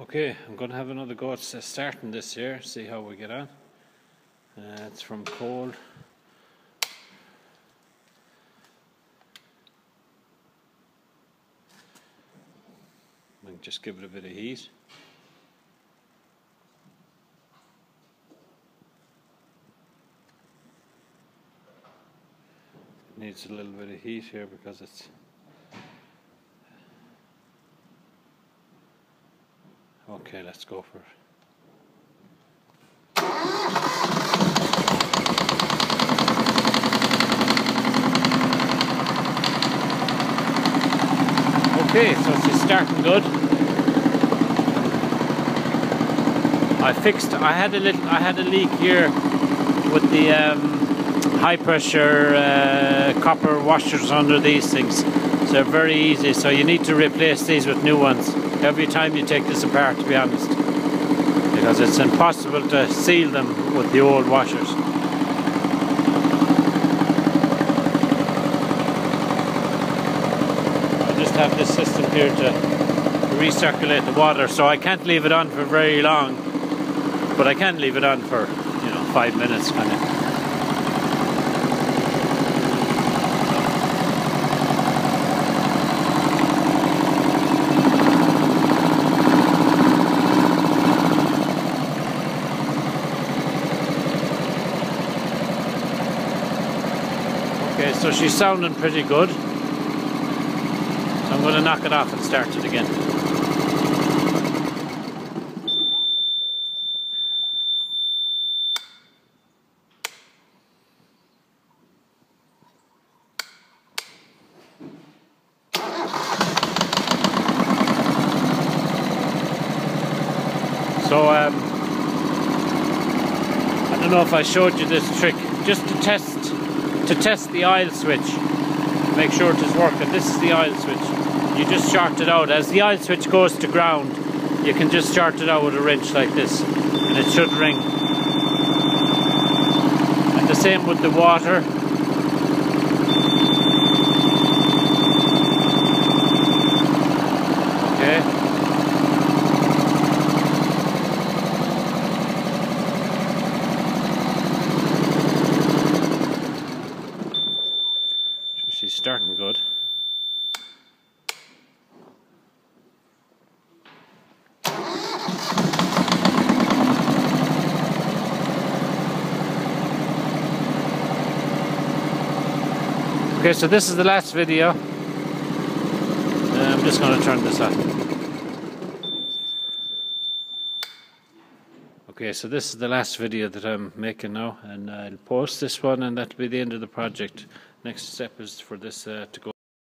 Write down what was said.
Okay, I'm going to have another go at starting this here, see how we get on. Uh, it's from cold. just give it a bit of heat. It needs a little bit of heat here because it's Okay, let's go for it. Okay, so she's starting good. I fixed. I had a little. I had a leak here with the um, high pressure uh, copper washers under these things. They're very easy. So you need to replace these with new ones every time you take this apart, to be honest, because it's impossible to seal them with the old washers. I just have this system here to recirculate the water, so I can't leave it on for very long, but I can leave it on for, you know, five minutes kind of. Okay, so she's sounding pretty good. So I'm going to knock it off and start it again. So um, I don't know if I showed you this trick just to test to test the oil switch. Make sure it is working. This is the oil switch. You just short it out. As the oil switch goes to ground you can just short it out with a wrench like this and it should ring. And the same with the water She's starting good. Okay, so this is the last video. I'm just going to turn this off. Okay, so this is the last video that I'm making now, and I'll post this one, and that'll be the end of the project. Next step is for this uh, to go.